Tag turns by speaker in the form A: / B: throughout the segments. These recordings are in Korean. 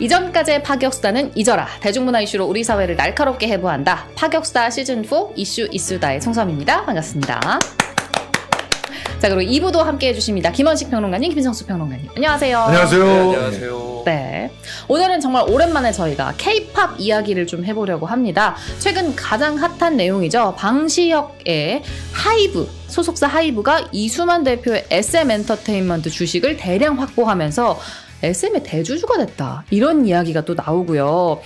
A: 이전까지의 파격스타는 잊어라. 대중문화 이슈로 우리 사회를 날카롭게 해부한다. 파격스타 시즌4 이슈 이수다의 송섬입니다. 반갑습니다. 자, 그리고 2부도 함께 해주십니다. 김원식 평론가님, 김성수 평론가님. 안녕하세요.
B: 안녕하세요.
C: 네, 안녕하세요.
A: 네. 오늘은 정말 오랜만에 저희가 케이팝 이야기를 좀 해보려고 합니다. 최근 가장 핫한 내용이죠. 방시혁의 하이브, 소속사 하이브가 이수만 대표의 SM 엔터테인먼트 주식을 대량 확보하면서 SM의 대주주가 됐다. 이런 이야기가 또 나오고요.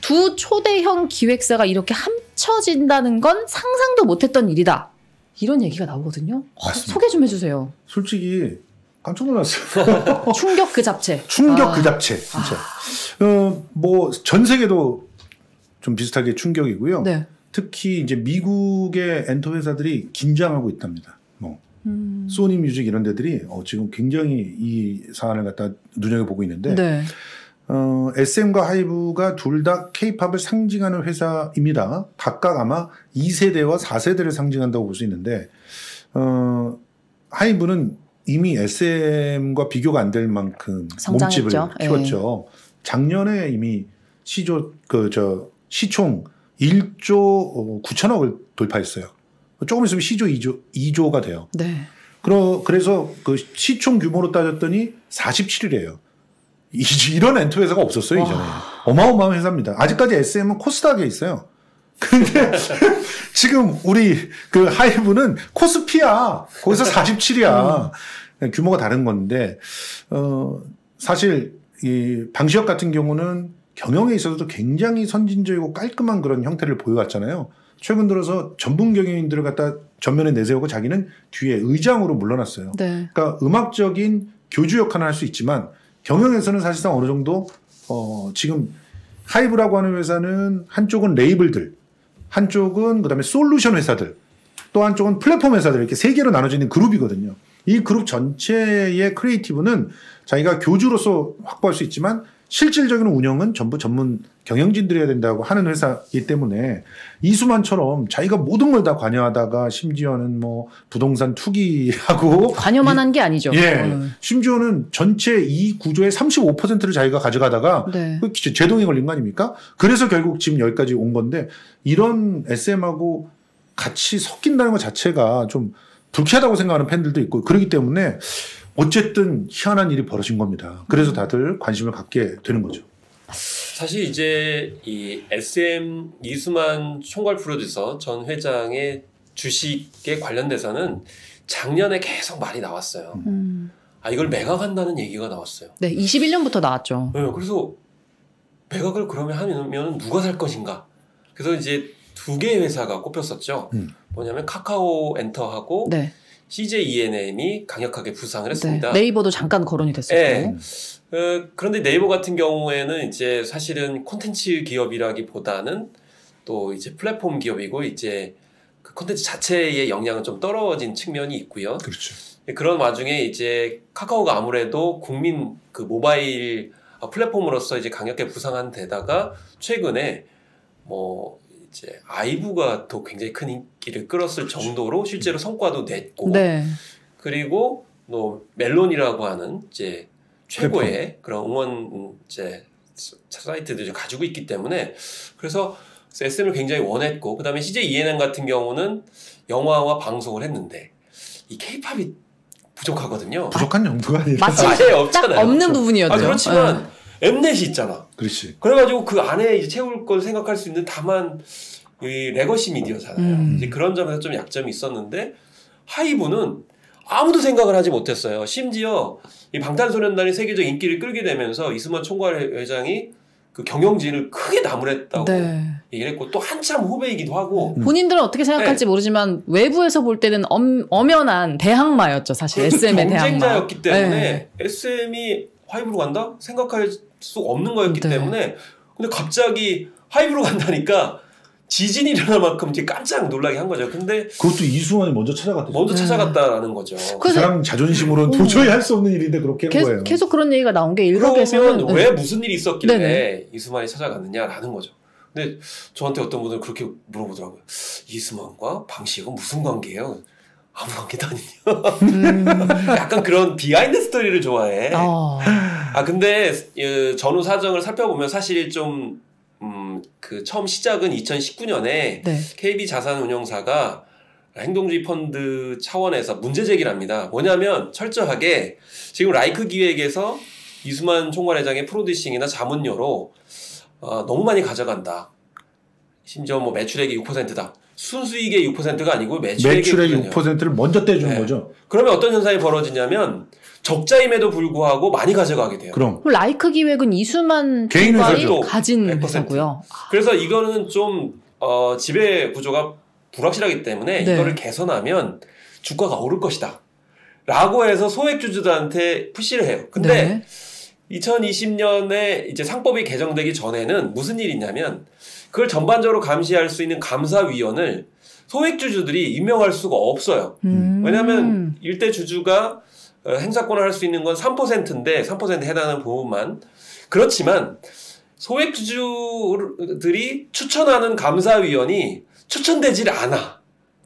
A: 두 초대형 기획사가 이렇게 합쳐진다는 건 상상도 못했던 일이다. 이런 얘기가 나오거든요. 어. 소개 좀 해주세요.
B: 솔직히 깜짝 놀랐어요.
A: 충격 그 잡채.
B: 충격
A: 아.
B: 그 잡채, 진짜. 어, 뭐, 전 세계도 좀 비슷하게 충격이고요.
A: 네.
B: 특히 이제 미국의 엔터 회사들이 긴장하고 있답니다. 뭐,
A: 음.
B: 소니 뮤직 이런 데들이 어, 지금 굉장히 이 사안을 갖다 눈여겨보고 있는데,
A: 네.
B: 어, SM과 하이브가 둘 다 케이팝을 상징하는 회사입니다. 각각 아마 2세대와 4세대를 상징한다고 볼 수 있는데, 어, 하이브는 이미 SM과 비교가 안 될 만큼
A: 성장했죠.
B: 몸집을
A: 예.
B: 키웠죠. 작년에 이미 시조, 그, 저, 시총 1조 9천억을 돌파했어요. 조금 있으면 시조 2조, 2조가 돼요.
A: 네.
B: 그러, 그래서 그 시총 규모로 따졌더니 47이래요. 이런 엔터 회사가 없었어요, 이전에. 어마어마한 회사입니다. 아직까지 SM은 코스닥에 있어요. 근데 지금 우리 그 하이브는 코스피야. 거기서 47이야. 규모가 다른 건데, 어, 사실 이 방시혁 같은 경우는 경영에 있어서도 굉장히 선진적이고 깔끔한 그런 형태를 보여왔잖아요. 최근 들어서 전문 경영인들을 갖다 전면에 내세우고 자기는 뒤에 의장으로 물러났어요.
A: 네.
B: 그러니까 음악적인 교주 역할을 할수 있지만 경영에서는 사실상 어느 정도 어 지금 하이브라고 하는 회사는 한쪽은 레이블들, 한쪽은 그다음에 솔루션 회사들, 또 한쪽은 플랫폼 회사들 이렇게 세 개로 나눠져 있는 그룹이거든요. 이 그룹 전체의 creative는 자기가 교주로서 확보할 수 있지만 실질적인 운영은 전부 전문 경영진들이 해야 된다고 하는 회사이기 때문에 이수만처럼 자기가 모든 걸 다 관여하다가 심지어는 뭐 부동산 투기하고
A: 관여만 한 게 아니죠.
B: 예.
A: 음.
B: 심지어는 전체 이 구조의 35%를 자기가 가져가다가
A: 네.
B: 그 제- 제동에 걸린 거 아닙니까? 그래서 결국 지금 여기까지 온 건데 이런 SM하고 같이 섞인다는 것 자체가 좀 불쾌하다고 생각하는 팬들도 있고 그렇기 때문에 어쨌든 희한한 일이 벌어진 겁니다. 그래서 다들 관심을 갖게 되는 거죠.
C: 사실 이제 이 SM 이수만 총괄 프로듀서 전 회장의 주식에 관련돼서는 작년에 계속 말이 나왔어요.
A: 음.
C: 아 이걸 매각한다는 얘기가 나왔어요.
A: 네, 21년부터 나왔죠.
C: 네, 그래서 매각을 그러면 하면 누가 살 것인가? 그래서 이제 두 개의 회사가 꼽혔었죠.
B: 음.
C: 뭐냐면 카카오 엔터하고
A: 네.
C: CJ ENM이 강력하게 부상을
A: 네.
C: 했습니다.
A: 네 이버도 잠깐 거론이 됐었고.
C: 예. 어, 그런데 네이버 같은 경우에는 이제 사실은 콘텐츠 기업이라기보다는 또 이제 플랫폼 기업이고 이제 그 콘텐츠 자체의 영향은 좀 떨어진 측면이 있고요.
B: 그렇죠.
C: 그런 와중에 이제 카카오가 아무래도 국민 그 모바일 플랫폼으로서 이제 강력하게 부상한 데다가 최근에 뭐 이제 아이브가 또 굉장히 큰 인기를 끌었을 정도로 실제로 성과도 냈고
A: 네.
C: 그리고 또 멜론이라고 하는 이제 최고의 그런 음원 음, 이제 사이트들을 가지고 있기 때문에 그래서 SM을 굉장히 원했고 그다음에 CJ ENM 같은 경우는 영화와 방송을 했는데 이 K-팝이 부족하거든요.
B: 부족한 정도가 아니라.
A: 마침 딱
C: 없잖아요.
A: 없는 부분이었죠.
C: 아 그렇지만 엠넷이 있잖아.
B: 그렇지.
C: 그래가지고 그 안에 이제 채울 걸 생각할 수 있는 다만 이 legacy 미디어잖아요.
A: 음.
C: 이제 그런 점에서 좀 약점이 있었는데 하이브는 아무도 생각을 하지 못했어요. 심지어 이 방탄소년단이 세계적 인기를 끌게 되면서 이수만 총괄 회장이 그 경영진을 크게 나무랬다고
A: 네.
C: 얘기를 했고 또 한참 후배이기도 하고
B: 음.
A: 본인들은 어떻게 생각할지 모르지만 외부에서 볼 때는 엄, 엄연한 대항마였죠, 사실. SM의 대항마.
C: 경쟁자였기 때문에
A: 네.
C: SM이 하이브로 간다 생각할 수 없는 거였기
A: 네.
C: 때문에 근데 갑자기 하이브로 간다니까 지진이 일어날 만큼 이제 깜짝 놀라게 한 거죠. 근데
B: 그것도 이수만이 먼저 찾아갔대.
C: 먼저
A: 네.
C: 찾아갔다라는 거죠.
B: 그 사람 자존심으로는
A: 음.
B: 도저히 할 수 없는 일인데 그렇게 한
A: 계속,
B: 거예요.
A: 계속 그런 얘기가 나온 게 일각에서는
C: 그러면 왜 무슨 일이 있었길래
A: 네네.
C: 이수만이 찾아갔느냐라는 거죠. 근데 저한테 어떤 분들은 그렇게 물어보더라고요. 이수만과 방시혁은 무슨 관계예요? 아무 관계도 아니냐.
A: 음.
C: 약간 그런 behind story를 좋아해.
A: 어.
C: 아 근데 어, 전후 사정을 살펴보면 사실 좀 음, 그 처음 시작은 2019년에
A: 네.
C: KB 자산운용사가 행동주의 펀드 차원에서 문제 제기를 합니다. 뭐냐면 철저하게 지금 라이크 기획에서 이수만 총괄회장의 프로듀싱이나 자문료로 어, 너무 많이 가져간다. 심지어 뭐 매출액이 6%다. 순수익의 6%가 아니고 매출액의
B: 매출의
C: 6%예요.
B: 6%를 먼저 떼주는
C: 네.
B: 거죠.
C: 그러면 어떤 현상이 벌어지냐면 적자임에도 불구하고 많이 가져가게 돼요.
B: 그럼
A: 라이크 기획은 이수만
B: 개인
C: 회사죠.
A: 가진
C: 100%.
A: 회사고요.
C: 그래서 이거는 좀 어, 지배 구조가 불확실하기 때문에
A: 네.
C: 이거를 개선하면 주가가 오를 것이다. 라고 해서 소액주주들한테 푸시를 해요. 근데
A: 네.
C: 2020년에 이제 상법이 개정되기 전에는 무슨 일이 있냐면 그걸 전반적으로 감시할 수 있는 감사위원을 소액 주주들이 임명할 수가 없어요.
A: 음.
C: 왜냐하면 일대 주주가 어, 행사권을 할 수 있는 건 3%인데 3%에 해당하는 부분만 그렇지만 소액 주주들이 추천하는 감사위원이 추천되질 않아.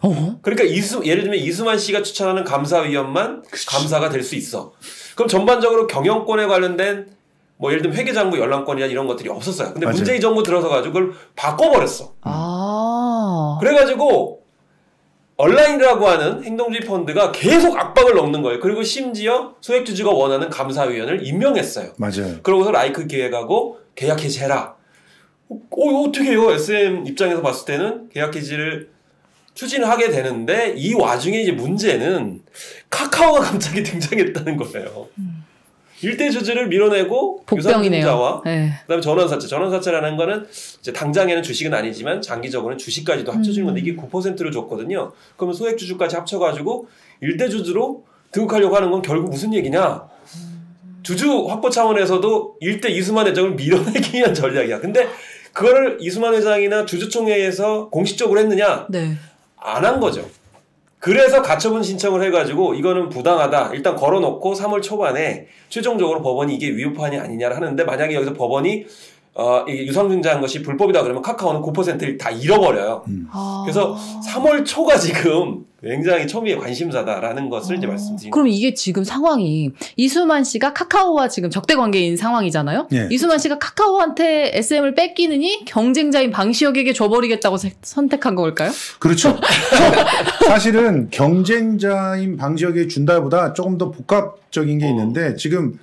A: 어?
C: 그러니까 이수 예를 들면 이수만 씨가 추천하는 감사위원만 감사가 될 수 있어. 그럼 전반적으로 경영권에 관련된 뭐 예를 들면 회계장부 열람권이나 이런 것들이 없었어요. 근데
B: 맞아요.
C: 문재인 정부 들어서 가지고 그걸 바꿔버렸어.
A: 아.
C: 그래가지고 온라인이라고 하는 행동주의 펀드가 계속 압박을 넣는 거예요. 그리고 심지어 소액주주가 원하는 감사위원을 임명했어요.
B: 맞아요.
C: 그러고서 라이크 기획하고 계약 해지해라. 어, 어, 어떻게 해요? SM 입장에서 봤을 때는 계약 해지를 추진을 하게 되는데 이 와중에 이제 문제는 카카오가 갑자기 등장했다는 거예요. 일대 주주를 밀어내고
A: 복병이네요.
C: 유상증자와
A: 네.
C: 그다음에 전환사채. 전환사채라는 거는 이제 당장에는 주식은 아니지만 장기적으로는 주식까지도 합쳐주는 건데 이게 9%를 줬거든요. 그러면 소액 주주까지 합쳐가지고 일대 주주로 등록하려고 하는 건 결국 무슨 얘기냐? 주주 확보 차원에서도 일대 이수만 회장을 밀어내기 위한 전략이야. 근데 그거를 이수만 회장이나 주주총회에서 공식적으로 했느냐?
A: 네.
C: 안 한 거죠. 그래서 가처분 신청을 해가지고 이거는 부당하다. 일단 걸어놓고 3월 초반에 최종적으로 법원이 이게 위법하냐 아니냐를 하는데 만약에 여기서 법원이 어, 이게 유상증자한 것이 불법이다 그러면 카카오는 9%를 다 잃어버려요.
A: 아.
C: 그래서 3월 초가 지금 굉장히 초미의 관심사다라는 것을 이제 말씀드린
A: 그럼 이게 지금 상황이 이수만 씨가 카카오와 지금 적대 관계인 상황이잖아요.
B: 예.
A: 이수만 씨가 카카오한테 SM을 뺏기느니 경쟁자인 방시혁에게 줘버리겠다고 세- 선택한 걸까요?
B: 그렇죠. 사실은 경쟁자인 방지혁에 준다보다 조금 더 복합적인 게
C: 어.
B: 있는데 지금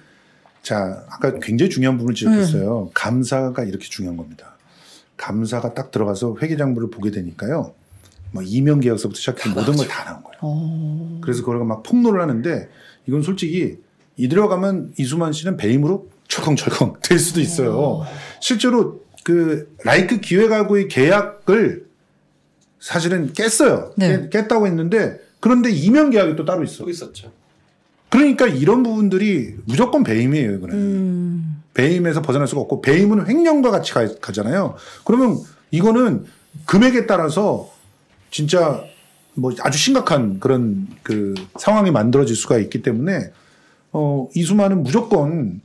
B: 자 아까 굉장히 중요한 부분을 지적했어요. 감사가 이렇게 중요한 겁니다. 감사가 딱 들어가서 회계장부를 보게 되니까요. 뭐 이명 계약서부터 시작해서 모든 걸 다 나온 거예요.
A: 어.
B: 그래서 그걸 막 폭로를 하는데 이건 솔직히 이대로 가면 이수만 씨는 배임으로 철컹철컹 될 수도 있어요. 실제로 그 라이크 기획하고의 계약을 사실은 깼어요.
A: 네.
B: 깼, 깼다고 했는데 그런데 이명 계약이 또 따로 있어.
C: 또 있었죠.
B: 그러니까 이런 부분들이 무조건 배임이에요. 이거는
A: 음.
B: 배임에서 벗어날 수가 없고 배임은 횡령과 같이 가, 가잖아요. 그러면 이거는 금액에 따라서 진짜 뭐 아주 심각한 그런 그 상황이 만들어질 수가 있기 때문에 어 이수만은 무조건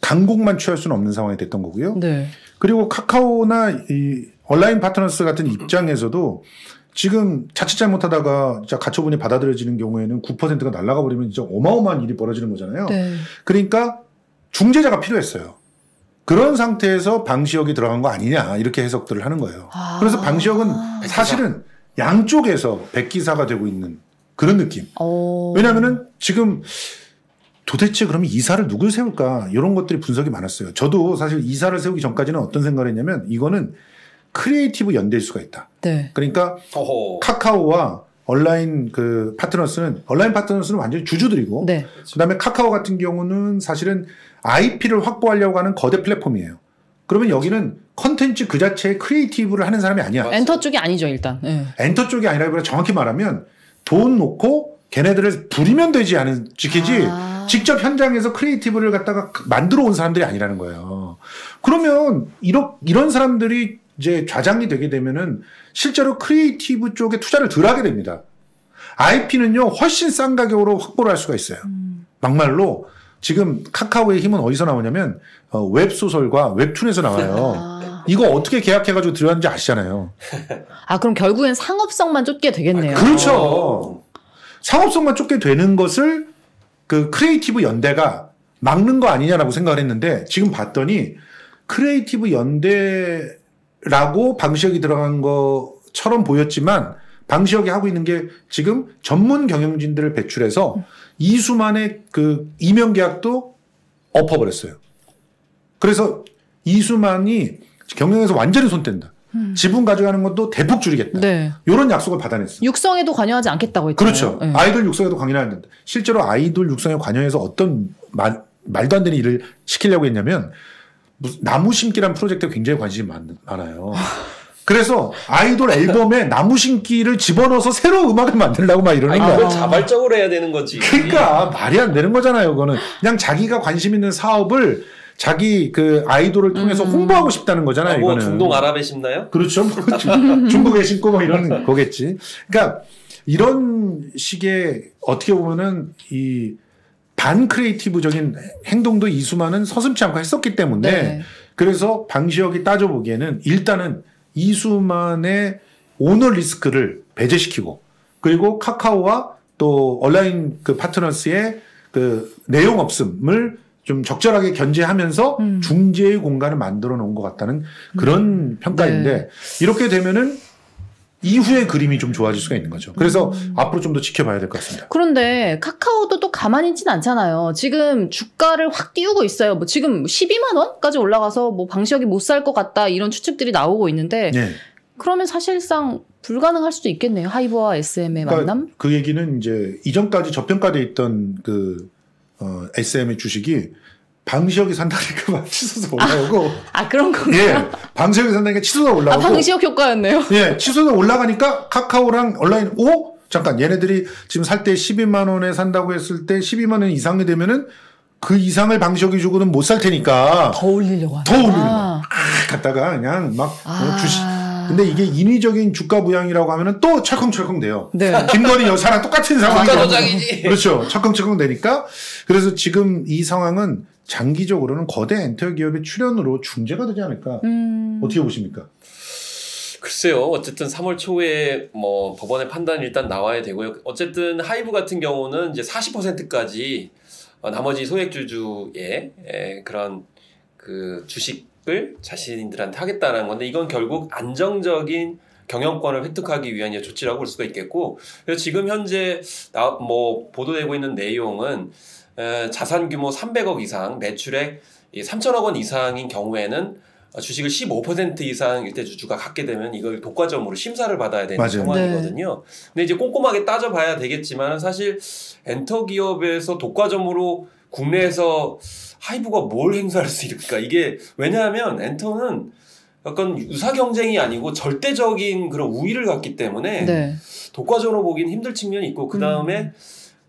B: 강곡만 취할 수는 없는 상황이 됐던 거고요.
A: 네.
B: 그리고 카카오나 이 온라인 파트너스 같은 입장에서도 지금 자칫 잘못하다가 진짜 가처분이 받아들여지는 경우에는 9%가 날아가 버리면 진짜 어마어마한 일이 벌어지는 거잖아요.
A: 네.
B: 그러니까 중재자가 필요했어요. 그런 상태에서 방시혁이 들어간 거 아니냐 이렇게 해석들을 하는 거예요.
A: 아.
B: 그래서 방시혁은 사실은 양쪽에서 백기사가 되고 있는 그런 느낌.
A: 어.
B: 왜냐하면은 지금 도대체 그러면 이사를 누굴 세울까 이런 것들이 분석이 많았어요. 저도 사실 이사를 세우기 전까지는 어떤 생각을 했냐면 이거는 creative 연대일 수가 있다.
A: 네.
B: 그러니까
C: 어허.
B: 카카오와 얼라인 그 파트너스는 얼라인 파트너스는 완전히 주주들이고
A: 네.
B: 그다음에 카카오 같은 경우는 사실은 IP를 확보하려고 하는 거대 플랫폼이에요. 그러면 여기는 컨텐츠 그 자체의 creative를 하는 사람이 아니야.
C: 맞아요.
A: 엔터 쪽이 아니죠 일단. 네.
B: 엔터 쪽이 아니라 정확히 말하면 돈 놓고 걔네들을 부리면 되지 않은 지키지
A: 아.
B: 직접 현장에서 creative를 갖다가 만들어 온 사람들이 아니라는 거예요. 그러면 이런 이런 사람들이 이제 좌장이 되게 되면은 실제로 creative 쪽에 투자를 덜 하게 됩니다. IP는요 훨씬 싼 가격으로 확보를 할 수가 있어요. 막말로 지금 카카오의 힘은 어디서 나오냐면 어, 웹소설과 웹툰에서 나와요.
A: 아.
B: 이거 어떻게 계약해가지고 들어갔는지 아시잖아요.
A: 아 그럼 결국엔 상업성만 쫓게 되겠네요.
B: 그렇죠. 상업성만 쫓게 되는 것을 그 creative 연대가 막는 거 아니냐라고 생각을 했는데 지금 봤더니 creative 연대라고 방시혁이 들어간 것처럼 보였지만 방시혁이 하고 있는 게 지금 전문 경영진들을 배출해서 이수만의 그 임용 계약도 엎어버렸어요. 그래서 이수만이 경영에서 완전히 손 뗀다. 지분 가져가는 것도 대폭 줄이겠다.
A: 네.
B: 이런 약속을 받아냈어.
A: 육성에도 관여하지 않겠다고 했잖아요.
B: 그렇죠.
A: 네.
B: 아이돌 육성에도 안 된다. 실제로 아이돌 육성에 관여해서 어떤 말, 말도 안 되는 일을 시키려고 했냐면 나무 심기란 프로젝트에 굉장히 관심이 많, 많아요. 그래서 아이돌 앨범에 나무 심기를 집어넣어서 새로 음악을 만들려고 막 이러는
C: 아니,
B: 거야.
C: 그건 자발적으로 해야 되는 거지.
B: 그러니까 말이 안 되는 거잖아요. 그거는 그냥 자기가 관심 있는 사업을 자기 그 아이돌을 통해서
A: 음.
B: 홍보하고 싶다는 거잖아요.
C: 아, 뭐
B: 이거는
C: 중동 아랍에 심나요?
B: 그렇죠. 뭐 중- 중국에 신고 뭐 이런 거겠지. 그러니까 이런 식의 어떻게 보면은 이 반크리에이티브적인 행동도 이수만은 서슴지 않고 했었기 때문에
A: 네.
B: 그래서 방시혁이 따져보기에는 일단은 이수만의 오너 리스크를 배제시키고 그리고 카카오와 또 온라인 그 파트너스의 그 내용 없음을 좀 적절하게 견제하면서
A: 음.
B: 중재의 공간을 만들어 놓은 것 같다는 그런 평가인데
A: 네.
B: 이렇게 되면은 이후의 그림이 좀 좋아질 수가 있는 거죠. 그래서
A: 음.
B: 앞으로 좀 더 지켜봐야 될 것 같습니다.
A: 그런데 카카오도 또 가만히 있진 않잖아요. 지금 주가를 확 띄우고 있어요. 뭐 지금 12만 원까지 올라가서 뭐 방시혁이 못 살 것 같다 이런 추측들이 나오고 있는데
B: 네.
A: 그러면 사실상 불가능할 수도 있겠네요. 하이브와 SM의
B: 그러니까
A: 만남.
B: 그 얘기는 이제 이전까지 저평가돼 있던 그 어, SM의 주식이 방시혁이 산다니까 막 치솟아 올라오고
A: 아 그런 건가?
B: 예 방시혁이 산다니까 치솟아
A: 아
B: 올라오고
A: 방시혁 효과였네요.
B: 예 치솟아 올라가니까 카카오랑 온라인 오 잠깐 얘네들이 지금 살 때 12만 원에 산다고 했을 때 12만 원 이상이 되면은 그 이상을 방시혁이 주고는 못 살 테니까
A: 더 올리려고 하는.
B: 더 올리는 거야. 갔다가 그냥 막
A: 아.
B: 주식 근데 이게 인위적인 주가 부양이라고 하면은 또 철컹철컹 돼요.
A: 네.
B: 김건희 여사랑 똑같은 상황이
C: 주가 조작이지.
B: 그렇죠. 철컹철컹 되니까 그래서 지금 이 상황은 장기적으로는 거대 엔터 기업의 출현으로 중재가 되지 않을까.
A: 음.
B: 어떻게 보십니까?
C: 글쎄요. 어쨌든 3월 초에 뭐 법원의 판단이 일단 나와야 되고요. 어쨌든 하이브 같은 경우는 이제 40%까지 어, 나머지 소액주주의 에, 그런 그 주식 을 자신들한테 하겠다는 건데 이건 결국 안정적인 경영권을 획득하기 위한 조치라고 볼 수가 있겠고 그래서 지금 현재 나, 뭐 보도되고 있는 내용은 에, 자산 규모 300억 이상 매출액 이 3천억 원 이상인 경우에는 어, 주식을 15% 이상 일대 주주가 갖게 되면 이걸 독과점으로 심사를 받아야 되는
B: 맞아요.
C: 상황이거든요. 근데 이제 꼼꼼하게 따져봐야 되겠지만 사실 엔터 기업에서 독과점으로 국내에서 하이브가 뭘 행사할 수 있을까? 이게 왜냐하면 엔터는 약간 유사 경쟁이 아니고 절대적인 그런 우위를 갖기 때문에
A: 네.
C: 독과점으로 보기는 힘들 측면이 있고 그 다음에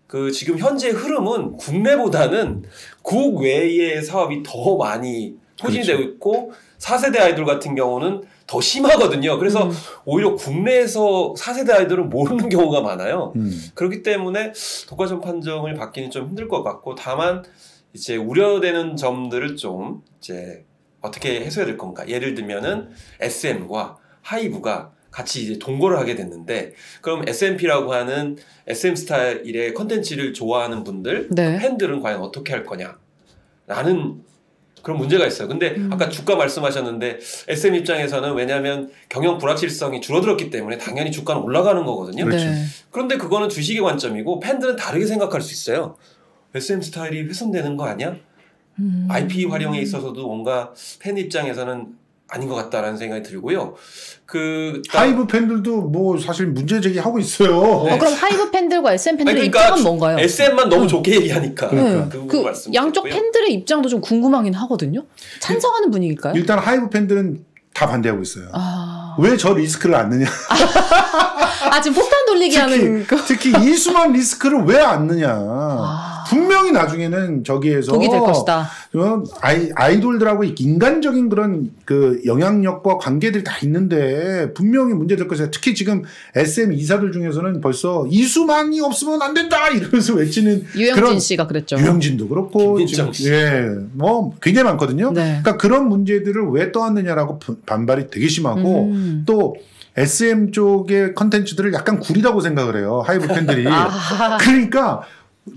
C: 그 지금 현재 흐름은 국내보다는 국외의 사업이 더 많이 포진되고 있고 4세대 아이돌 같은 경우는 더 심하거든요. 그래서
A: 음.
C: 오히려 국내에서 4세대 아이돌은 모르는 경우가 많아요.
B: 음.
C: 그렇기 때문에 독과점 판정을 받기는 좀 힘들 것 같고 다만 이제 우려되는 점들을 좀 이제 어떻게 해소해야 될 건가? 예를 들면은 SM과 하이브가 같이 이제 동거를 하게 됐는데 그럼 SMP라고 하는 SM 스타일의 컨텐츠를 좋아하는 분들
A: 네.
C: 팬들은 과연 어떻게 할 거냐? 라는 그런 문제가 있어요. 근데
A: 음.
C: 아까 주가 말씀하셨는데 SM 입장에서는 왜냐하면 경영 불확실성이 줄어들었기 때문에 당연히 주가는 올라가는 거거든요.
B: 그렇죠.
A: 네.
C: 그런데 그거는 주식의 관점이고 팬들은 다르게 생각할 수 있어요. SM 스타일이 훼손되는 거 아니야?
A: 음.
C: IP 활용에 있어서도 뭔가 팬 입장에서는 아닌 것 같다라는 생각이 들고요. 그
B: 하이브 팬들도 뭐 사실 문제 제기하고 있어요.
C: 네.
A: 어, 그럼 하이브 팬들과 SM 팬들의
C: 아니, 그러니까
A: 입장은 뭔가요?
C: SM만 너무 좋게 얘기하니까
B: 그러니까.
A: 네.
C: 그,
A: 그
C: 말씀
A: 양쪽
C: 드렸고요.
A: 팬들의 입장도 좀 궁금하긴 하거든요. 찬성하는 분위기일까요?
B: 일단 하이브 팬들은 다 반대하고 있어요.
A: 아,
B: 왜 저 리스크를 안느냐?
A: 아 지금 폭탄 돌리기 하는 거.
B: 특히 이수만 리스크를 왜 안느냐?
A: 아,
B: 분명히 나중에는 저기에서
A: 독이 될 것이다.
B: 어, 아이, 아이돌들하고 인간적인 그런 그 영향력과 관계들이 다 있는데 분명히 문제될 것이다. 특히 지금 SM 이사들 중에서는 벌써 이수만이 없으면 안 된다 이러면서 외치는
A: 유영진
B: 그런
A: 씨가 그랬죠.
B: 유영진도 그렇고 지금 예, 뭐 굉장히 많거든요.
A: 네.
B: 그러니까 그런 문제들을 왜 떠왔느냐라고 부- 반발이 되게 심하고
A: 음.
B: 또 SM 쪽의 컨텐츠들을 약간 구리다고 생각을 해요. 하이브 팬들이.
A: 아.
B: 그러니까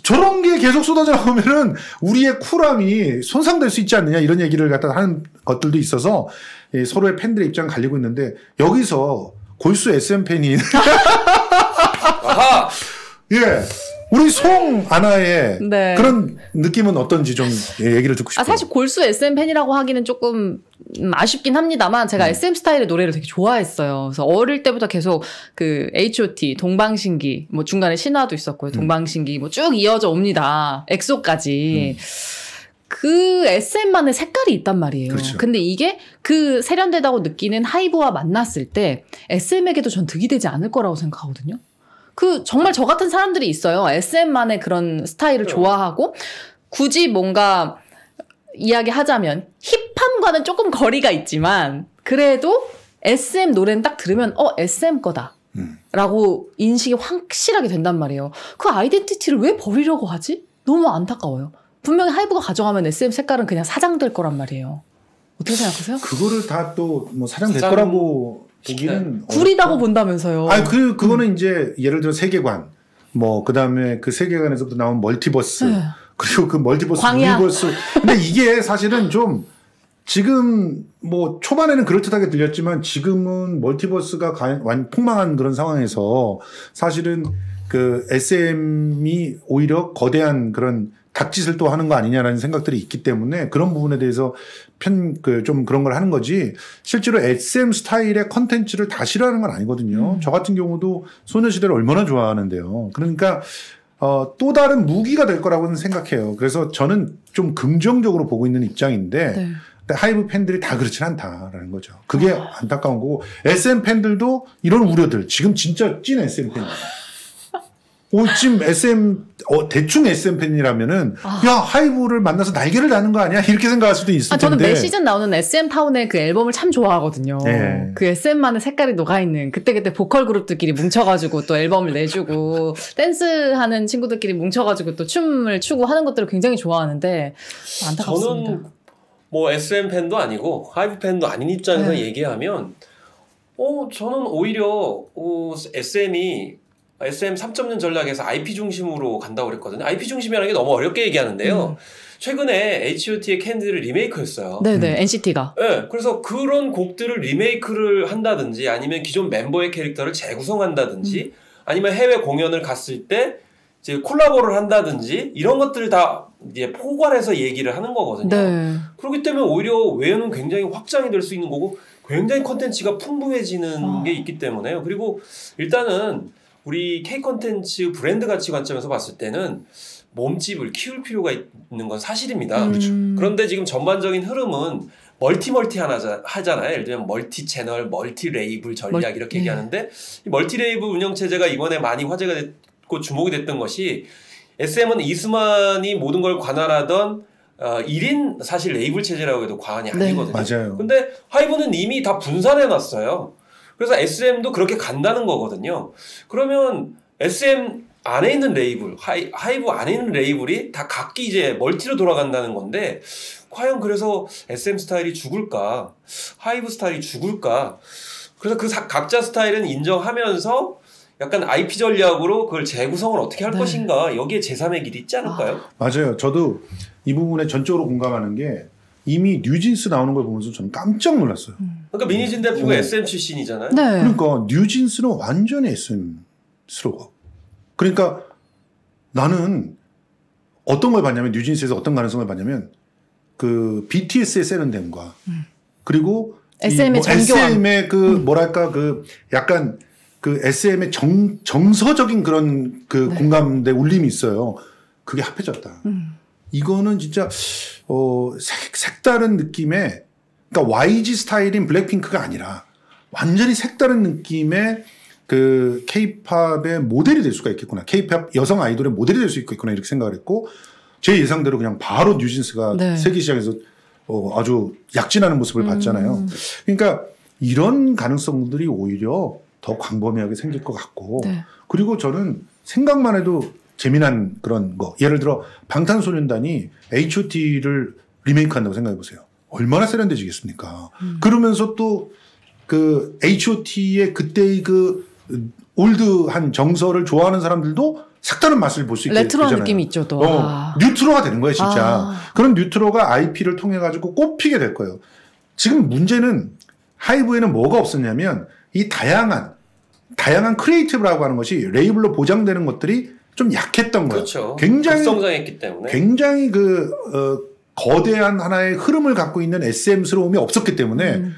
B: 저런 게 계속 쏟아져 나오면은 우리의 쿨함이 손상될 수 있지 않느냐 이런 얘기를 갖다 하는 것들도 있어서 이 서로의 팬들의 입장 갈리고 있는데 여기서 골수 SM 팬이
C: 아하!
B: 예 우리 송 아나의
A: 네.
B: 그런 느낌은 어떤지 좀 예, 얘기를 듣고 싶어요.
A: 아, 사실 골수 SM 팬이라고 하기는 조금 음, 아쉽긴 합니다만 제가
B: 음.
A: SM 스타일의 노래를 되게 좋아했어요. 그래서 어릴 때부터 계속 그 H.O.T, 동방신기, 뭐 중간에 신화도
B: 음.
A: 있었고요. 동방신기 뭐 쭉 이어져 옵니다.
B: 음.
A: 엑소까지. 그 SM만의 색깔이 있단 말이에요.
B: 그렇죠.
A: 근데 이게 그 세련되다고 느끼는 하이브와 만났을 때 SM에게도 전 득이 되지 않을 거라고 생각하거든요. 그 정말 저 같은 사람들이 있어요. SM만의 그런 스타일을
C: 그래요.
A: 좋아하고 굳이 뭔가 이야기하자면 힙함과는 조금 거리가 있지만 그래도 SM 노래는 딱 들으면 어 SM 거다.
B: 음.
A: 라고 인식이 확실하게 된단 말이에요. 그 아이덴티티를 왜 버리려고 하지? 너무 안타까워요. 분명히 하이브가 가져가면 SM 색깔은 그냥 사장될 거란 말이에요. 어떻게 생각하세요?
B: 그거를 다 또 뭐 사장 될
C: 사장
B: 거라고 보기는
A: 구리다고. 본다면서요.
B: 아니 그 그거는 이제 예를 들어 세계관 뭐 그다음에 그 세계관에서부터 나온 멀티버스
A: 네.
B: 그리고 그 multiverse. universe 근데 이게 사실은 좀 지금 뭐 초반에는 그럴듯하게 들렸지만 지금은 멀티버스가 가- 완 폭망한 그런 상황에서 사실은 그 SM이 오히려 거대한 그런 닭짓을 또 하는 거 아니냐라는 생각들이 있기 때문에 그런 부분에 대해서 편 그 좀 그런 걸 하는 거지 실제로 SM 스타일의 컨텐츠를 다 싫어하는 건 아니거든요. 저 같은 경우도 소녀시대를 얼마나 좋아하는데요. 그러니까 어, 또 다른 무기가 될 거라고는 생각해요. 그래서 저는 좀 긍정적으로 보고 있는 입장인데
A: 네.
B: 하이브 팬들이 다 그렇진 않다라는 거죠. 그게 안타까운 거고 SM 팬들도 이런 우려들 지금 진짜 찐 SM 팬이에요. 오, 지금 SM 어, 대충 SM 팬이라면은
A: 아.
B: 야 하이브를 만나서 날개를 다는 거 아니야 이렇게 생각할 수도 있을
A: 아, 저는
B: 텐데.
A: 매 시즌 나오는 SM 타운의 그 앨범을 참 좋아하거든요.
B: 네.
A: 그 SM만의 색깔이 녹아있는 그때그때 보컬 그룹들끼리 뭉쳐가지고 또 앨범을 내주고 댄스하는 친구들끼리 뭉쳐가지고 또 춤을 추고 하는 것들을 굉장히 좋아하는데 안타깝습니다.
C: 저는 뭐 SM 팬도 아니고 하이브 팬도 아닌 입장에서
A: 네.
C: 얘기하면 어 저는 오히려 어, SM이 SM 3.0 전략에서 IP 중심으로 간다고 그랬거든요. IP 중심이라는 게 너무 어렵게 얘기하는데요. 최근에 H.O.T의 캔디를 리메이크했어요.
A: 음. 네네 NCT가
C: 네, 그래서 그런 곡들을 리메이크를 한다든지 아니면 기존 멤버의 캐릭터를 재구성한다든지 아니면 해외 공연을 갔을 때 이제 콜라보를 한다든지 이런 것들을 다 이제 포괄해서 얘기를 하는 거거든요.
A: 네.
C: 그렇기 때문에 오히려 외연은 굉장히 확장이 될 수 있는 거고 굉장히 컨텐츠가 풍부해지는
A: 아.
C: 게 있기 때문에요. 그리고 일단은 우리 K 컨텐츠 브랜드 가치 관점에서 봤을 때는 몸집을 키울 필요가 있는 건 사실입니다.
A: 음.
C: 그런데 지금 전반적인 흐름은 멀티 멀티 하나 하잖아요. 예를 들면 멀티 채널, 멀티 레이블 전략
A: 멀-
C: 이렇게
A: 네.
C: 얘기하는데 이 멀티 레이블 운영 체제가 이번에 많이 화제가 됐고 주목이 됐던 것이 SM은 이수만이 모든 걸 관할하던 어, 1인 사실 레이블 체제라고 해도 과언이
A: 네.
C: 아니거든요.
B: 맞아요.
C: 근데 하이브는 이미 다 분산해 놨어요. 그래서 SM도 그렇게 간다는 거거든요. 그러면 SM 안에 있는 레이블, 하이, 하이브 안에 있는 레이블이 다 각기 이제 멀티로 돌아간다는 건데, 과연 그래서 SM 스타일이 죽을까? 하이브 스타일이 죽을까? 그래서 그 사- 각자 스타일은 인정하면서 약간 IP 전략으로 그걸 재구성을 어떻게 할
A: 네.
C: 것인가? 여기에 제3의 길이 있지 않을까요?
B: 맞아요. 저도 이 부분에 전적으로 공감하는 게 이미 뉴진스 나오는 걸 보면서 저는 깜짝 놀랐어요.
C: 그러니까 민희진 대표가
B: 어.
C: SM 출신이잖아요.
A: 네.
B: 그러니까 뉴진스는 완전히 SM스러워. 그러니까 나는 어떤 걸 봤냐면 뉴진스에서 어떤 가능성을 봤냐면 그 BTS의 세련됨과 그리고 이
A: SM의
B: 뭐
A: 정교함.
B: SM의 그 뭐랄까 그 약간 그 SM의 정 정서적인 그런 그
A: 네.
B: 공감대 울림이 있어요. 그게 합해졌다.
A: 음.
B: 이거는 진짜 어 색, 색다른 느낌의 그러니까 YG 스타일인 블랙핑크가 아니라 완전히 색다른 느낌의 그 케이팝의 모델이 될 수가 있겠구나. 케이팝 여성 아이돌의 모델이 될 수 있겠구나 이렇게 생각을 했고 제 예상대로 그냥 바로 뉴진스가
A: 네.
B: 세계 시장에서 어 아주 약진하는 모습을 봤잖아요.
A: 음.
B: 그러니까 이런 가능성들이 오히려 더 광범위하게 생길 것 같고
A: 네.
B: 그리고 저는 생각만 해도 재미난 그런 거. 예를 들어 방탄소년단이 H.O.T.를 리메이크한다고 생각해 보세요. 얼마나 세련되지겠습니까?
A: 음.
B: 그러면서 또 그 H.O.T의 그때의 그 올드한 정서를 좋아하는 사람들도 색다른 맛을 볼 수 있게
A: 레트로한
B: 되잖아요.
A: 느낌이 있죠, 또.
B: 어,
A: 아.
B: 뉴트로가 되는 거예요, 진짜.
A: 아.
B: 그런 뉴트로가 IP를 통해 가지고 꼽히게 될 거예요. 지금 문제는 하이브에는 뭐가 없었냐면 이 다양한 다양한 creative라고 하는 것이 레이블로 보장되는 것들이 좀 약했던 거예요.
C: 그렇죠.
B: 굉장히
C: 성장했기 때문에
B: 굉장히 그 어, 거대한 하나의 흐름을 갖고 있는 SM스러움이 없었기 때문에
A: 음.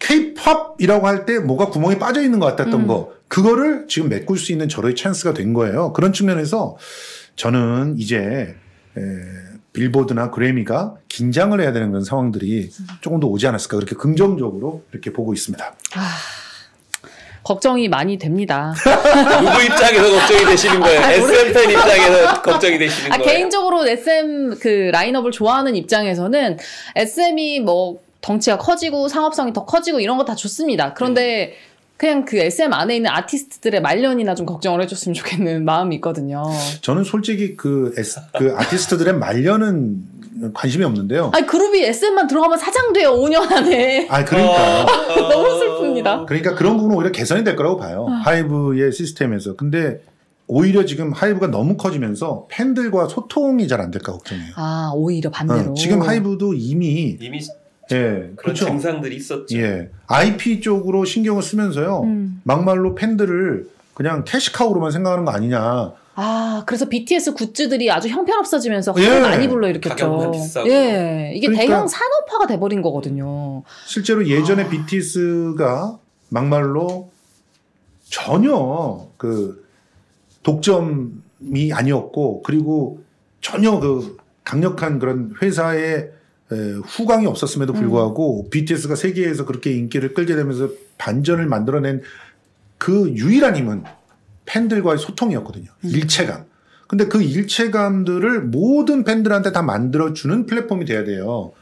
B: K-팝이라고 할 때 뭐가 구멍이 빠져 있는 것 같았던
A: 음.
B: 거 그거를 지금 메꿀 수 있는 절호의 찬스가 된 거예요. 그런 측면에서 저는 이제 에, 빌보드나 그래미가 긴장을 해야 되는 그런 상황들이 조금 더 오지 않았을까 그렇게 긍정적으로 이렇게 보고 있습니다.
A: 아, 걱정이 많이 됩니다.
C: 누구 입장에서 걱정이 되시는 거예요? SM 팬 입장에서 걱정이 되시는
A: 아,
C: 거예요?
A: 개인적으로 SM 그 라인업을 좋아하는 입장에서는 SM이 뭐 덩치가 커지고 상업성이 더 커지고 이런 거 다 좋습니다. 그런데 그냥 그 SM 안에 있는 아티스트들의 말년이나 좀 걱정을 해줬으면 좋겠는 마음이 있거든요.
B: 저는 솔직히 그, S, 그 아티스트들의 말년은 관심이 없는데요.
A: 아니 그룹이 SM만 들어가면 사장돼요 5년 안에.
B: 아 그러니까
C: 어,
A: 너무 슬픕니다.
B: 그러니까 그런 부분은 오히려 개선이 될 거라고 봐요.
A: 아.
B: 하이브의 시스템에서. 근데 오히려 지금 하이브가 너무 커지면서 팬들과 소통이 잘 안 될까 걱정해요.
A: 아 오히려 반대로.
B: 어, 지금 하이브도 이미
C: 이미
B: 예,
C: 그런
B: 그렇죠.
C: 증상들이 있었죠.
B: 예, IP 쪽으로 신경을 쓰면서요.
A: 음.
B: 막말로 팬들을 그냥 캐시카우로만 생각하는 거 아니냐.
A: 아 그래서 BTS 굿즈들이 아주 형편없어지면서
B: 예.
A: 가격 많이 불러 일으켰죠.
C: 가격만 비싸고.
A: 예, 이게
B: 그러니까-
A: 대형 산업화가 돼 버린 거거든요.
B: 실제로 예전에
A: 아.
B: BTS가 막말로 전혀 그 독점이 아니었고 그리고 전혀 그 강력한 그런 회사의 에, 후광이 없었음에도 불구하고 BTS가 세계에서 그렇게 인기를 끌게 되면서 반전을 만들어낸 그 유일한 힘은 팬들과의 소통이었거든요. 일체감. 근데 그 일체감들을 모든 팬들한테 다 만들어주는 플랫폼이 돼야 돼요.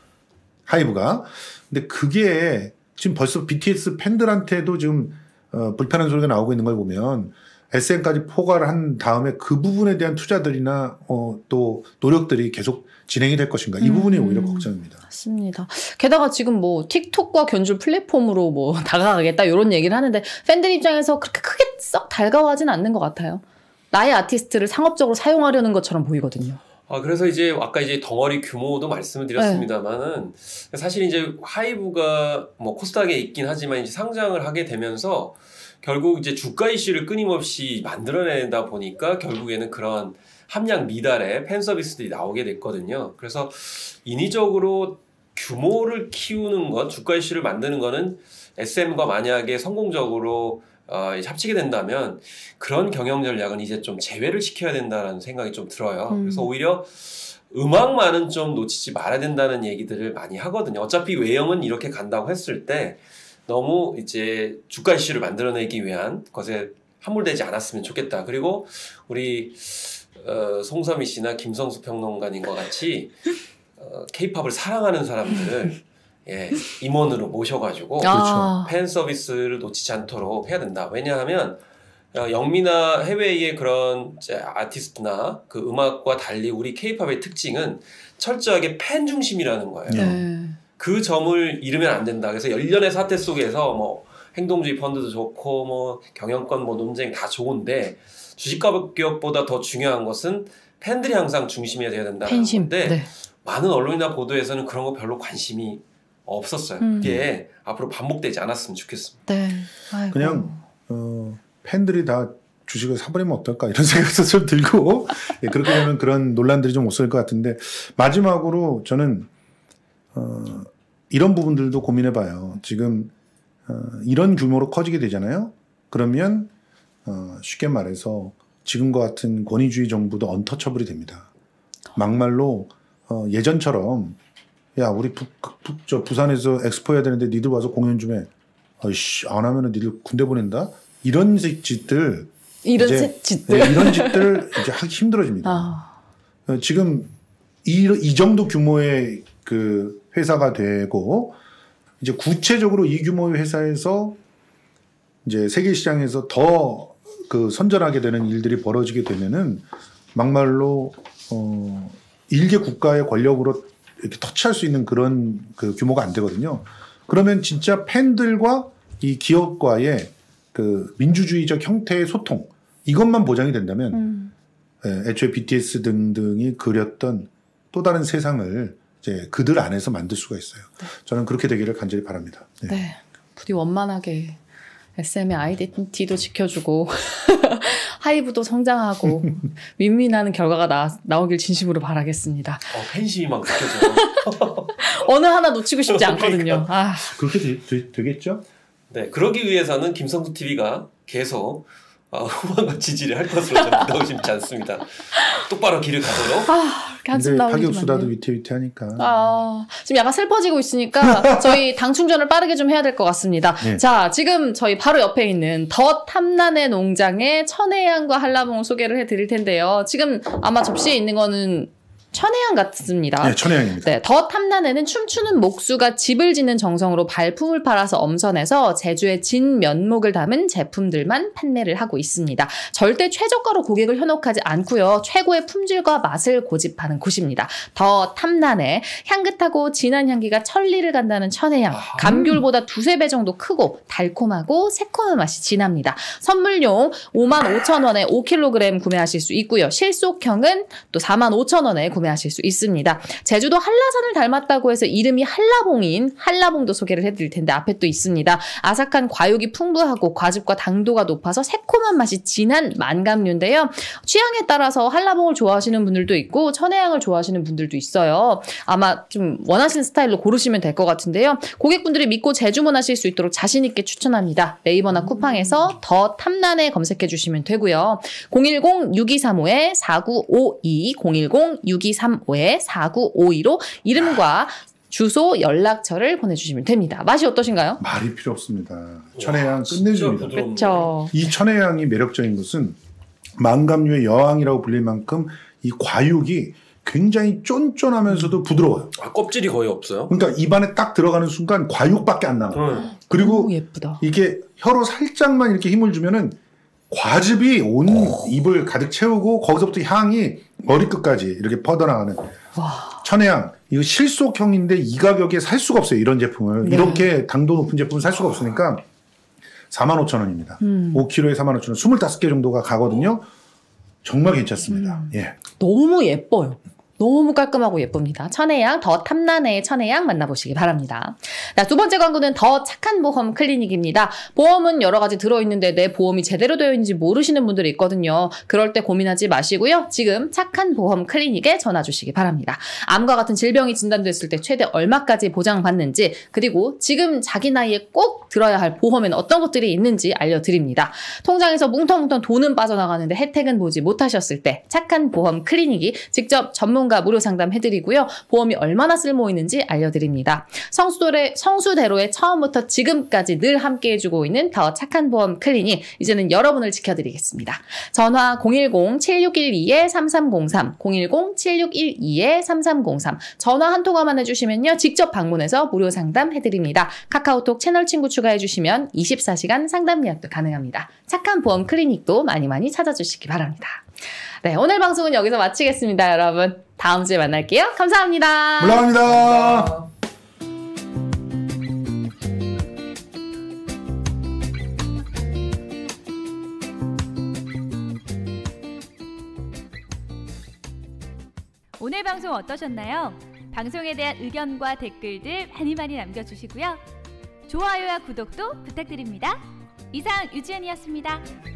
B: 하이브가. 근데 그게 지금 벌써 BTS 팬들한테도 지금 어, 불편한 소리가 나오고 있는 걸 보면 SM까지 포괄을 한 다음에 그 부분에 대한 투자들이나 어, 또 노력들이 계속 진행이 될 것인가 이 부분이
A: 음.
B: 오히려 걱정입니다.
A: 맞습니다. 게다가 지금 뭐 틱톡과 견줄 플랫폼으로 뭐 다가가겠다 이런 얘기를 하는데 팬들 입장에서 그렇게 크게 썩 달가워하진 않는 것 같아요. 나의 아티스트를 상업적으로 사용하려는 것처럼 보이거든요.
C: 아, 그래서 이제 아까 이제 덩어리 규모도 말씀을 드렸습니다만은 사실 이제 하이브가 뭐 코스닥에 있긴 하지만 이제 상장을 하게 되면서 결국 이제 주가 이슈를 끊임없이 만들어내다 보니까 결국에는 그런 함량 미달의 팬 서비스들이 나오게 됐거든요. 그래서 인위적으로 규모를 키우는 것, 주가 이슈를 만드는 거는 SM과 만약에 성공적으로 어, 합치게 된다면 그런 경영 전략은 이제 좀 제외를 시켜야 된다는 생각이 좀 들어요.
A: 음.
C: 그래서 오히려 음악만은 좀 놓치지 말아야 된다는 얘기들을 많이 하거든요. 어차피 외형은 이렇게 간다고 했을 때 너무 이제 주가 이슈를 만들어내기 위한 것에 함몰되지 않았으면 좋겠다. 그리고 우리 어, 송서미 씨나 김성수 평론가님과 같이 어, 케이팝을 사랑하는 사람들을 예, 임원으로 모셔가지고
A: 아,
C: 팬 서비스를 놓치지 않도록 해야 된다. 왜냐하면 어, 영미나 해외의 그런 이제 아티스트나 그 음악과 달리 우리 케이팝의 특징은 철저하게 팬 중심이라는 거예요.
A: 네.
C: 그 점을 잃으면 안 된다. 그래서 열년의 사태 속에서 뭐 행동주의 펀드도 좋고 뭐 경영권 뭐 논쟁 다 좋은데 주식 가격보다 더 중요한 것은 팬들이 항상 중심이 돼야 된다는
A: 팬심.
C: 건데
A: 네.
C: 많은 언론이나 보도에서는 그런 거 별로 관심이 없었어요.
A: 음.
C: 그게 앞으로 반복되지 않았으면 좋겠습니다.
A: 네. 아이고.
B: 그냥 어, 팬들이 다 주식을 사버리면 어떨까 이런 생각도 좀 들고 예, 그렇게 되면 그런 논란들이 좀 없을 것 같은데 마지막으로 저는 어, 이런 부분들도 고민해봐요. 지금 어, 이런 규모로 커지게 되잖아요. 그러면 어, 쉽게 말해서 지금과 같은 권위주의 정부도 언터처블이 됩니다. 막말로 어, 예전처럼 야 우리 북, 북, 저 부산에서 엑스포 해야 되는데 니들 와서 공연 좀 해. 아이씨 안 하면은 니들 군대 보낸다. 이런 식 짓들
A: 이런
B: 이제-
A: 새- 짓들.
B: 네, 이런 짓들 이제 하기 힘들어집니다.
A: 아,
B: 어, 지금 이, 이 정도 규모의 그 회사가 되고 이제 구체적으로 이 규모의 회사에서 이제 세계 시장에서 더 그 선전하게 되는 일들이 벌어지게 되면은 막말로 어 일개 국가의 권력으로 이렇게 터치할 수 있는 그런 그 규모가 안 되거든요. 그러면 진짜 팬들과 이 기업과의 그 민주주의적 형태의 소통 이것만 보장이 된다면
A: 음.
B: 예, 애초에 BTS 등등이 그렸던 또 다른 세상을 이제 그들 안에서 만들 수가 있어요. 저는 그렇게 되기를 간절히 바랍니다. 네.
A: 네. 부디 원만하게 SM의 아이덴티티도 지켜주고 하이브도 성장하고 윈윈하는 결과가 나, 나오길 진심으로 바라겠습니다.
C: 어, 팬심이 막 느껴져요.
A: 어느 하나 놓치고 싶지 않거든요. 아,
B: 그렇게 되, 겠죠
C: 네, 그러기 위해서는 김성수 TV가 계속 아, 후원과 지지를 할 것으로 저는 의심치 않습니다. 똑바로 길을 가도록.
A: 아
B: 근데
A: 좀
B: 수다도. 위태위태하니까.
A: 아, 지금 약간 슬퍼지고 있으니까 저희 당 충전을 빠르게 좀 해야 될 것 같습니다.
B: 네.
A: 자, 지금 저희 바로 옆에 있는 더 탐란의 농장의 천혜향과 한라봉을 소개를 해드릴 텐데요. 지금 아마 접시에 있는 거는 천혜향 같습니다.
B: 네, 천혜향입니다.
A: 네, 더 탐란에는 춤추는 목수가 집을 짓는 정성으로 발품을 팔아서 엄선해서 제주의 진 면목을 담은 제품들만 판매를 하고 있습니다. 절대 최저가로 고객을 현혹하지 않고요. 최고의 품질과 맛을 고집하는 곳입니다. 더 탐란에 향긋하고 진한 향기가 천리를 간다는 천혜향.
C: 아.
A: 감귤보다 두세 배 정도 크고 달콤하고 새콤한 맛이 진합니다. 선물용 5만 5천 원에 5kg 구매하실 수 있고요. 실속형은 또 4만 5천 원에 구매 하실 수 있습니다. 제주도 한라산을 닮았다고 해서 이름이 한라봉인 한라봉도 소개를 해드릴 텐데 앞에 또 있습니다. 아삭한 과육이 풍부하고 과즙과 당도가 높아서 새콤한 맛이 진한 만감류인데요. 취향에 따라서 한라봉을 좋아하시는 분들도 있고 천혜향을 좋아하시는 분들도 있어요. 아마 좀 원하시는 스타일로 고르시면 될 것 같은데요. 고객분들이 믿고 재주문하실 수 있도록 자신 있게 추천합니다. 네이버나 쿠팡에서 더 탐란에 검색해 주시면 되고요. 010-6235에 4952, 010-6235에 4952로 이름과 주소, 연락처를 보내주시면 됩니다. 맛이 어떠신가요?
B: 말이 필요 없습니다. 천혜향 끝내줍니다.
A: 그렇죠.
B: 이 천혜향이 매력적인 것은 만감류의 여왕이라고 불릴 만큼 이 과육이 굉장히 쫀쫀하면서도 부드러워요.
C: 아, 껍질이 거의 없어요.
B: 그러니까 입안에 딱 들어가는 순간 과육밖에 안 남아요.
C: 응.
B: 그리고
A: 오, 예쁘다.
B: 이게 혀로 살짝만 이렇게 힘을 주면은 과즙이 온 입을 가득 채우고 거기서부터 향이 머리끝까지 이렇게 뻗어나가는
A: 와.
B: 천혜향 이거 실속형인데 이 가격에 살 수가 없어요 이런 제품을
A: 네.
B: 이렇게 당도 높은 제품을 살 수가 없으니까 45,000원입니다
A: 음.
B: 5kg에 45,000원 25개 정도가 가거든요 정말 괜찮습니다
A: 음.
B: 예.
A: 너무 예뻐요. 너무 깔끔하고 예쁩니다. 천혜향, 더 탐란의 천혜향 만나보시기 바랍니다. 자, 두 번째 광고는 더 착한 보험 클리닉입니다. 보험은 여러 가지 들어있는데 내 보험이 제대로 되어 있는지 모르시는 분들이 있거든요. 그럴 때 고민하지 마시고요. 지금 착한 보험 클리닉에 전화 주시기 바랍니다. 암과 같은 질병이 진단됐을 때 최대 얼마까지 보장받는지, 그리고 지금 자기 나이에 꼭 들어야 할 보험에는 어떤 것들이 있는지 알려드립니다. 통장에서 뭉텅뭉텅 돈은 빠져나가는데 혜택은 보지 못하셨을 때 착한 보험 클리닉이 직접 전문 가 무료 상담 해드리고요. 보험이 얼마나 쓸모 있는지 알려드립니다. 성수대로, 성수대로의 처음부터 지금까지 늘 함께 해주고 있는 더 착한 보험 클리닉 이제는 여러분을 지켜드리겠습니다. 전화 010-7612-3303 010-7612-3303 전화 한 통화만 해주시면요. 직접 방문해서 무료 상담 해드립니다. 카카오톡 채널 친구 추가해주시면 24시간 상담 예약도 가능합니다. 착한 보험 클리닉도 많이 많이 찾아주시기 바랍니다. 네, 오늘 방송은 여기서 마치겠습니다, 여러분. 다음 주에 만날게요. 감사합니다.
B: 물러갑니다
D: 오늘 방송 어떠셨나요? 방송에 대한 의견과 댓글들 많이 많이 남겨주시고요. 좋아요와 구독도 부탁드립니다. 이상 유지연이었습니다.